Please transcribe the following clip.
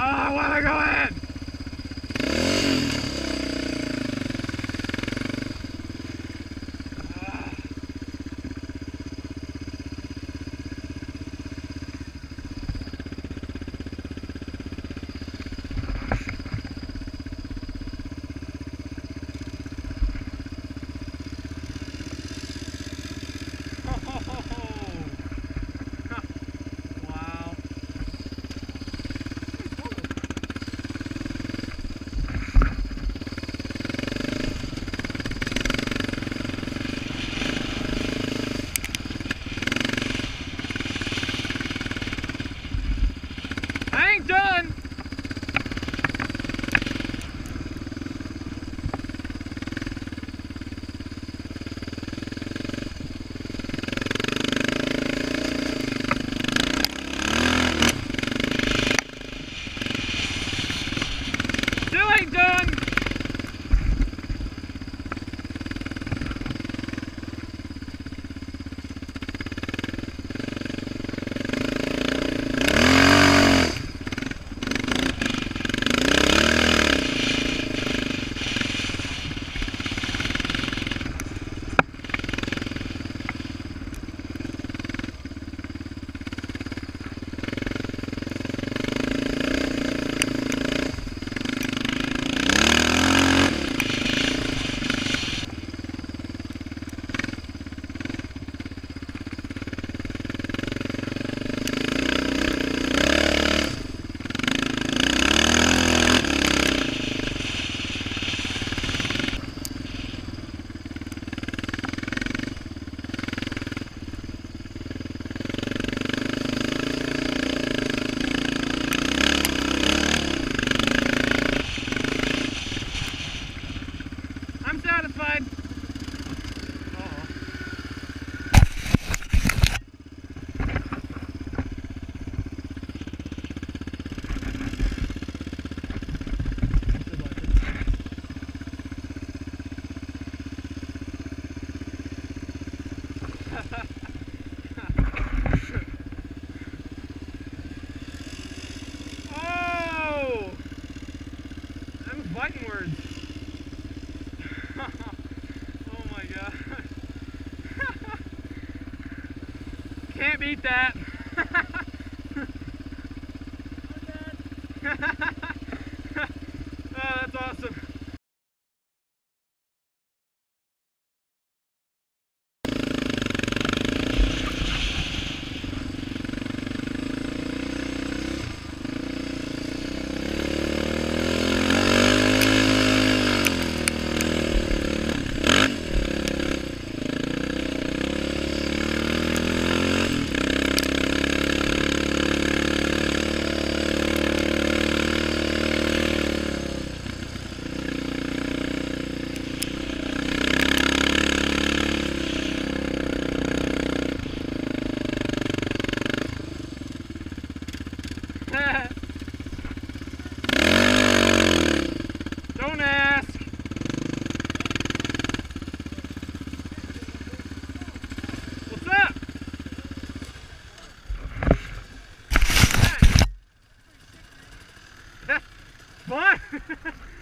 I want to go in! Fight done. oh! I'm oh my gosh. Can't. Bye!